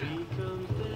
She comes